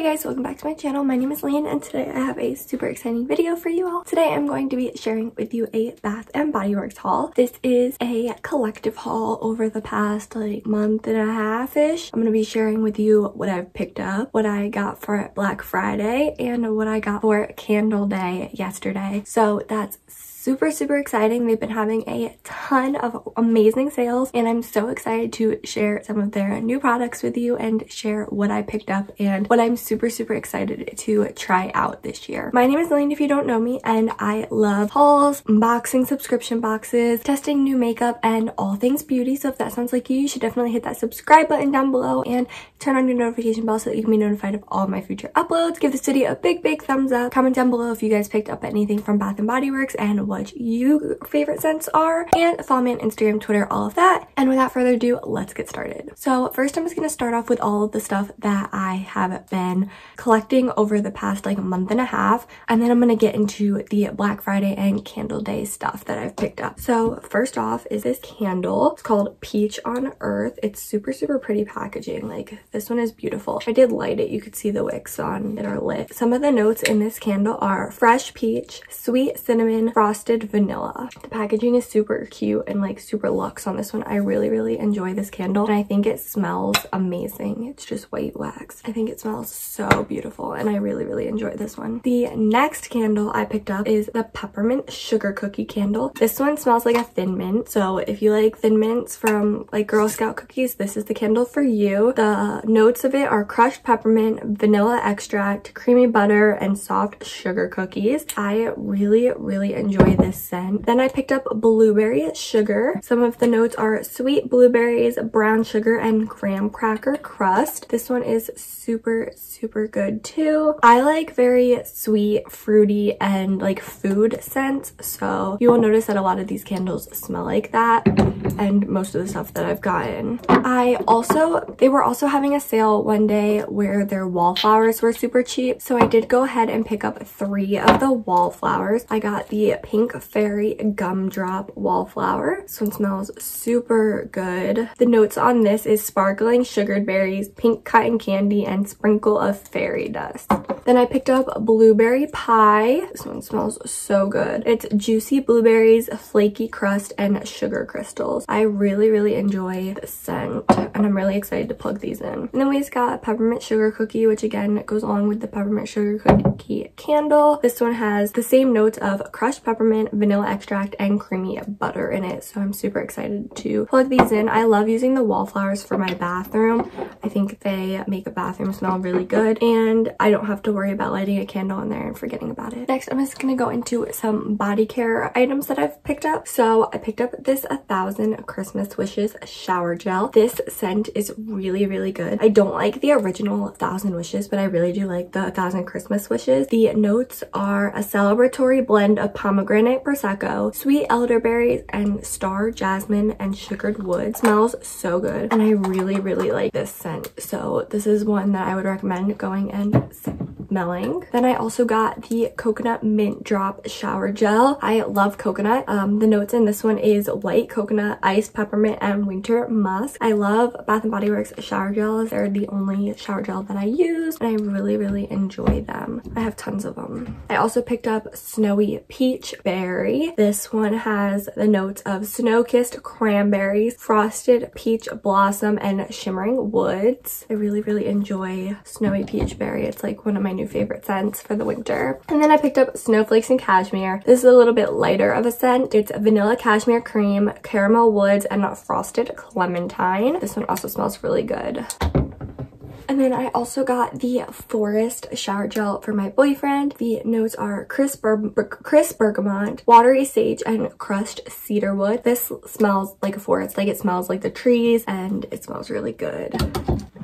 Hi guys, welcome back to my channel. My name is Layne and today I have a super exciting video for you all. Today I'm going to be sharing with you a Bath and Body Works haul. This is a collective haul over the past like month and a half-ish. I'm going to be sharing with you what I've picked up, what I got for Black Friday, and what I got for Candle Day yesterday. So that's super super exciting. They've been having a ton of amazing sales and i'm so excited to share some of their new products with you and share what i picked up and what i'm super super excited to try out this year. My name is Layne if you don't know me and i love hauls unboxing subscription boxes testing new makeup and all things beauty. So if that sounds like you you should definitely hit that subscribe button down below and turn on your notification bell so that you can be notified of all my future uploads. Give this video a big big thumbs up. Comment down below if you guys picked up anything from bath and body works and what your favorite scents are and follow me on Instagram, Twitter, all of that. And without further ado, let's get started. So first I'm just going to start off with all of the stuff that I have been collecting over the past like a month and a half. And then I'm going to get into the Black Friday and Candle Day stuff that I've picked up. So first off is this candle. It's called Peach on Earth. It's super, super pretty packaging. Like this one is beautiful. I did light it. You could see the wicks on it are lit. Some of the notes in this candle are fresh peach, sweet cinnamon, frosted vanilla, vanilla. The packaging is super cute and like super luxe on this one. I really, really enjoy this candle and I think it smells amazing. It's just white wax. I think it smells so beautiful and I really, really enjoy this one. The next candle I picked up is the Peppermint Sugar Cookie Candle. This one smells like a Thin Mint. So if you like Thin Mints from like Girl Scout cookies, this is the candle for you. The notes of it are crushed peppermint, vanilla extract, creamy butter, and soft sugar cookies. I really, really enjoy this scent. Then I picked up blueberry sugar. Some of the notes are sweet blueberries, brown sugar, and graham cracker crust. This one is super, super good too. I like very sweet, fruity, and like food scents. So you will notice that a lot of these candles smell like that and most of the stuff that I've gotten. I also, they were also having a sale one day where their wallflowers were super cheap. So I did go ahead and pick up three of the wallflowers. I got the pink fairy gumdrop wallflower. This one smells super good. The notes on this is sparkling sugared berries, pink cotton candy, and sprinkle of fairy dust. Then I picked up blueberry pie. This one smells so good. It's juicy blueberries, flaky crust, and sugar crystals. I really, really enjoy the scent and I'm really excited to plug these in. And then we just got peppermint sugar cookie, which again goes along with the peppermint sugar cookie candle. This one has the same notes of crushed peppermint, vanilla extract, and creamy butter in it. So I'm super excited to plug these in. I love using the wallflowers for my bathroom. I think they make a bathroom smell really good and I don't have to worry about lighting a candle in there and forgetting about it. Next, I'm just gonna go into some body care items that I've picked up. So I picked up this A Thousand Christmas Wishes shower gel. This scent is really, really good. I don't like the original Thousand Wishes, but I really do like the Thousand Christmas Wishes. The notes are a celebratory blend of pomegranate prosecco, sweet elderberries, and star jasmine and sugared wood. Smells so good, and I really, really like this scent. So this is one that I would recommend going and smelling. Then I also got the coconut mint drop shower gel. I love coconut. Um, the notes in this one is white coconut, iced peppermint, and winter musk. I love Bath & Body Works shower gels. They're the only shower gel that I use and I really, really enjoy them. I have tons of them. I also picked up Snowy Peach Berry. This one has the notes of snow-kissed cranberries, frosted peach blossom, and shimmering woods. I really, really enjoy Snowy Peach Berry. It's like one of my new favorite scents for the winter. And then I picked up Snowflakes and Cashmere. This is a little bit lighter of a scent. It's vanilla cashmere cream, caramel woods, and frosted clementine. This one also smells really good. And then I also got the Forest Shower Gel for my boyfriend. The notes are crisp, ber crisp bergamot, watery sage, and crushed cedarwood. This smells like a forest. Like it smells like the trees and it smells really good.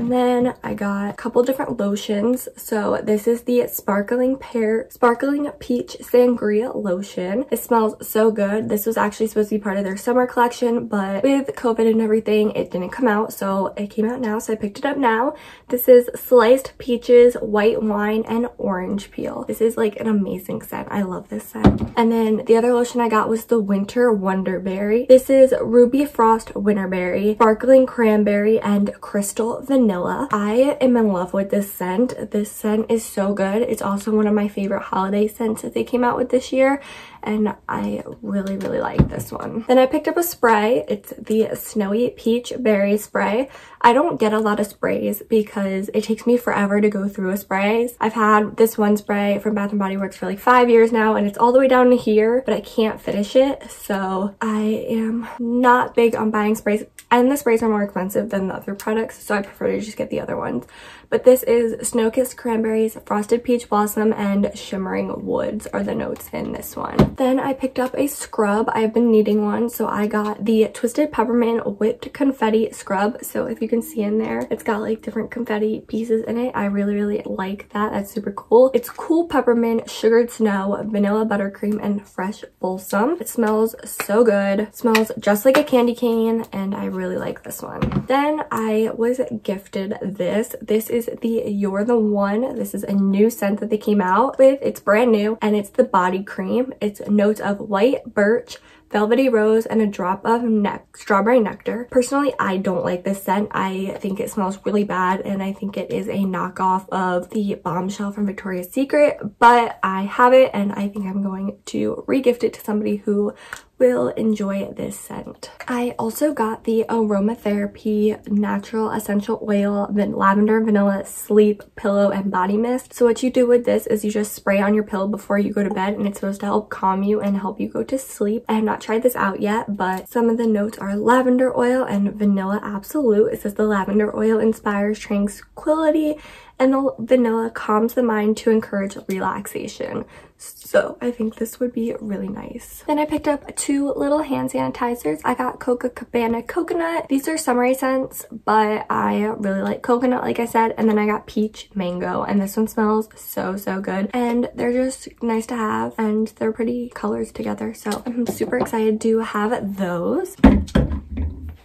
And then I got a couple different lotions. So this is the Sparkling Pear, Sparkling Peach Sangria Lotion. It smells so good. This was actually supposed to be part of their summer collection, but with COVID and everything, it didn't come out. So it came out now, so I picked it up now. This is Sliced Peaches, White Wine, and Orange Peel. This is like an amazing scent. I love this scent. And then the other lotion I got was the Winter Wonderberry. This is Ruby Frost Winterberry, Sparkling Cranberry, and Crystal Vanilla vanilla. I am in love with this scent. This scent is so good. It's also one of my favorite holiday scents that they came out with this year and I really, really like this one. Then I picked up a spray. It's the Snowy Peach Berry Spray. I don't get a lot of sprays because it takes me forever to go through a spray. I've had this one spray from Bath & Body Works for like five years now and it's all the way down to here, but I can't finish it. So I am not big on buying sprays and the sprays are more expensive than the other products. So I prefer to just get the other ones. But this is Snow-Kissed Cranberries, Frosted Peach Blossom, and Shimmering Woods are the notes in this one. Then I picked up a scrub. I've been needing one, so I got the Twisted Peppermint Whipped Confetti Scrub. So if you can see in there, it's got like different confetti pieces in it. I really, really like that. That's super cool. It's cool peppermint, sugared snow, vanilla buttercream, and fresh balsam. It smells so good. It smells just like a candy cane, and I really like this one. Then I was gifted this. This is is the You're the One. This is a new scent that they came out with. It's brand new and it's the body cream. It's notes of white birch, velvety rose, and a drop of ne strawberry nectar. Personally, I don't like this scent. I think it smells really bad and I think it is a knockoff of the Bombshell from Victoria's Secret, but I have it and I think I'm going to regift it to somebody who will enjoy this scent. I also got the Aromatherapy Natural Essential Oil Lavender Vanilla Sleep Pillow and Body Mist. So what you do with this is you just spray on your pillow before you go to bed and it's supposed to help calm you and help you go to sleep. I have not tried this out yet, but some of the notes are lavender oil and vanilla absolute. It says the lavender oil inspires tranquility and the vanilla calms the mind to encourage relaxation. So I think this would be really nice. Then I picked up two little hand sanitizers. I got Coca Cabana Coconut. These are summery scents, but I really like coconut, like I said. And then I got Peach Mango, and this one smells so, so good. And they're just nice to have, and they're pretty colors together. So I'm super excited to have those.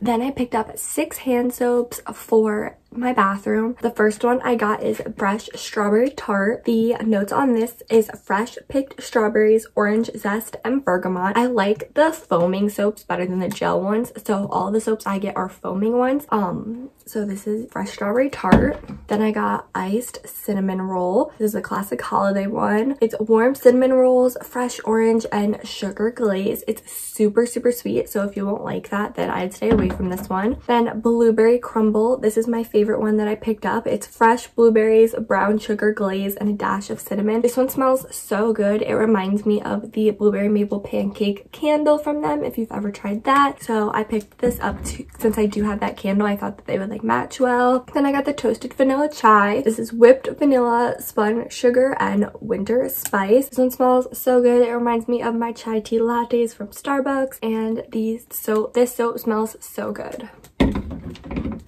Then I picked up six hand soaps for my bathroom. The first one I got is Fresh Strawberry Tart. The notes on this is fresh picked strawberries, orange zest, and bergamot. I like the foaming soaps better than the gel ones. So all the soaps I get are foaming ones. Um, so this is fresh strawberry tart. Then I got iced cinnamon roll. This is a classic holiday one. It's warm cinnamon rolls, fresh orange, and sugar glaze. It's super, super sweet. So if you won't like that, then I'd stay away from this one. Then blueberry crumble. This is my favorite one that I picked up. It's fresh blueberries, brown sugar glaze, and a dash of cinnamon. This one smells so good. It reminds me of the blueberry maple pancake candle from them if you've ever tried that. So I picked this up to, since I do have that candle. I thought that they would like match well. Then I got the toasted vanilla chai. This is whipped vanilla, spun sugar, and winter spice. This one smells so good. It reminds me of my chai tea lattes from Starbucks and these so this soap smells so good.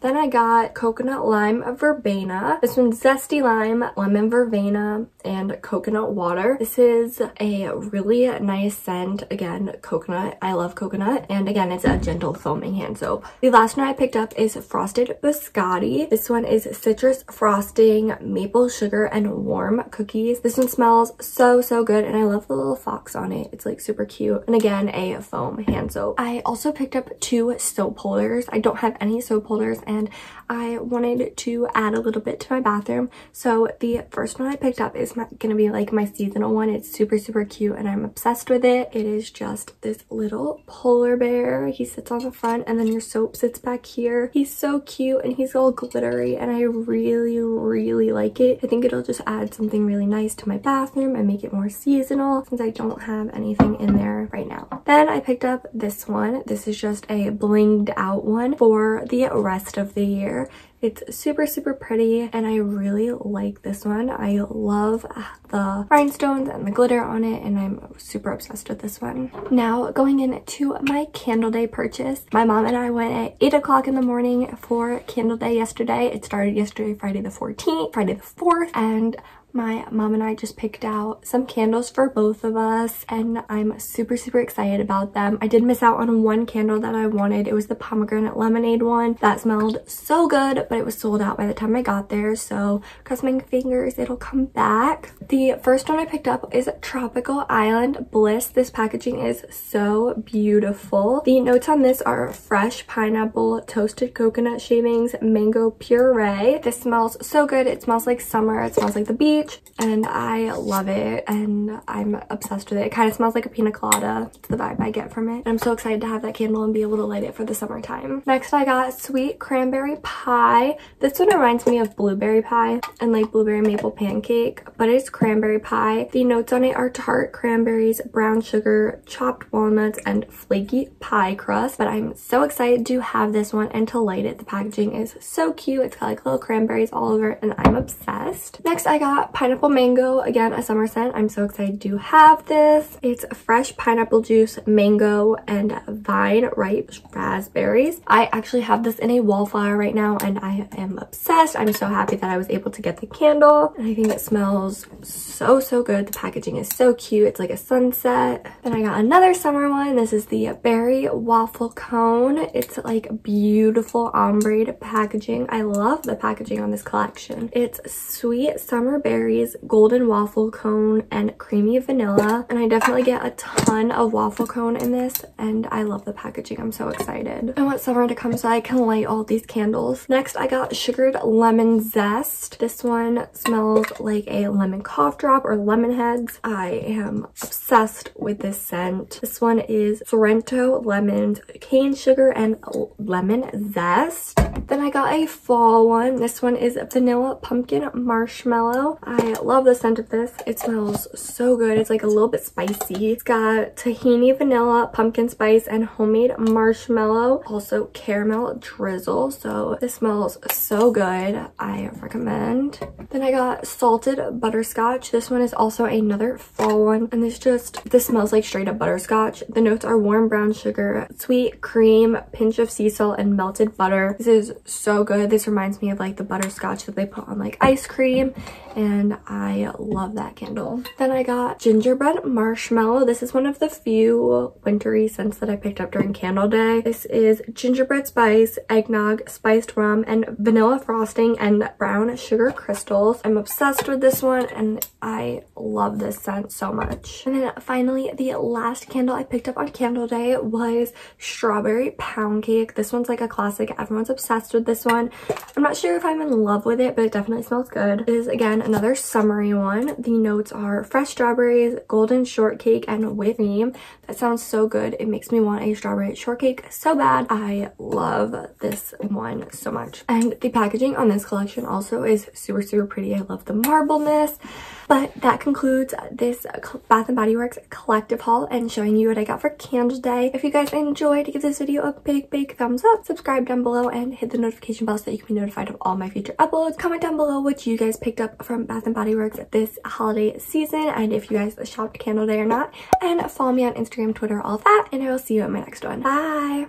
Then I got coconut lime verbena. This one's zesty lime, lemon verbena, and coconut water. This is a really nice scent. Again, coconut. I love coconut. And again, it's a gentle foaming hand soap. The last one I picked up is Frosted Biscotti. This one is citrus frosting, maple sugar, and warm cookies. This one smells so, so good. And I love the little fox on it. It's like super cute. And again, a foam hand soap. I also picked up two soap holders. I don't have any soap holders and I wanted to add a little bit to my bathroom. So the first one I picked up is gonna be like my seasonal one. It's super, super cute and I'm obsessed with it. It is just this little polar bear. He sits on the front and then your soap sits back here. He's so cute and he's all glittery and I really, really like it. I think it'll just add something really nice to my bathroom and make it more seasonal since I don't have anything in there right now. Then I picked up this one. This is just a blinged out one for the rest of the year. It's super, super pretty and I really like this one. I love the rhinestones and the glitter on it and I'm super obsessed with this one. Now going into my candle day purchase. My mom and I went at 8 o'clock in the morning for candle day yesterday. It started yesterday, Friday the 14th, Friday the 4th and my mom and I just picked out some candles for both of us and I'm super super excited about them. I did miss out on one candle that I wanted. It was the pomegranate lemonade one. That smelled so good but it was sold out by the time I got there. So cross my fingers, it'll come back. The first one I picked up is Tropical Island Bliss. This packaging is so beautiful. The notes on this are fresh pineapple, toasted coconut shavings, mango puree. This smells so good. It smells like summer. It smells like the beach and I love it and I'm obsessed with it. It kind of smells like a pina colada. It's the vibe I get from it. And I'm so excited to have that candle and be able to light it for the summertime. Next I got sweet cranberry pie. This one reminds me of blueberry pie and like blueberry maple pancake, but it's cranberry pie. The notes on it are tart cranberries, brown sugar, chopped walnuts, and flaky pie crust. But I'm so excited to have this one and to light it. The packaging is so cute. It's got like little cranberries all over it and I'm obsessed. Next I got pineapple mango, again a summer scent. I'm so excited to have this. It's fresh pineapple juice, mango, and vine ripe raspberries. I actually have this in a wallflower right now and I am obsessed. I'm so happy that I was able to get the candle and I think it smells so, so good. The packaging is so cute. It's like a sunset. Then I got another summer one. This is the berry waffle cone. It's like beautiful ombre packaging. I love the packaging on this collection. It's sweet summer berries, golden waffle cone, and creamy vanilla. And I definitely get a ton of waffle cone in this and I love the packaging. I'm so excited. I want summer to come so I can light all these candles. Next, I got sugared lemon zest. This one smells like a lemon cough drop or lemon heads. I am obsessed with this scent. This one is Sorrento lemons, cane sugar, and lemon zest. Then I got a fall one. This one is vanilla pumpkin marshmallow. I love the scent of this. It smells so good. It's like a little bit spicy. It's got Tahitian vanilla, pumpkin spice, and homemade marshmallow. Also caramel drizzle. So this smells so good. I recommend. Then I got salted butterscotch. This one is also another fall one. And this just, this smells like straight up butterscotch. The notes are warm brown sugar, sweet cream, pinch of sea salt, and melted butter. This is so good. This reminds me of like the butterscotch that they put on like ice cream and I love that candle. Then I got gingerbread marshmallow. This is one of the few wintry scents that I picked up during candle day. This is gingerbread spice, eggnog, spiced rum, and vanilla frosting and brown sugar crystals. I'm obsessed with this one and I love this scent so much. And then finally, the last candle I picked up on candle day was strawberry pound cake. This one's like a classic. Everyone's obsessed with this one. I'm not sure if I'm in love with it, but it definitely smells good. It is, again, another summery one. The notes are fresh strawberries, golden shortcake, and whipped cream. That sounds so good. It makes me want a strawberry shortcake so bad. I love this one so much. And the packaging on this collection also is super, super pretty. I love the marbleness. But that concludes this Bath & Body Works collective haul and showing you what I got for Candle Day. If you guys enjoyed, give this video a big, big thumbs up. Subscribe down below and hit the notification bell so that you can be notified of all my future uploads. Comment down below what you guys picked up from Bath & Bath and Body Works this holiday season and if you guys shopped Candle Day or not. And follow me on Instagram, Twitter, all that. And I will see you in my next one. Bye!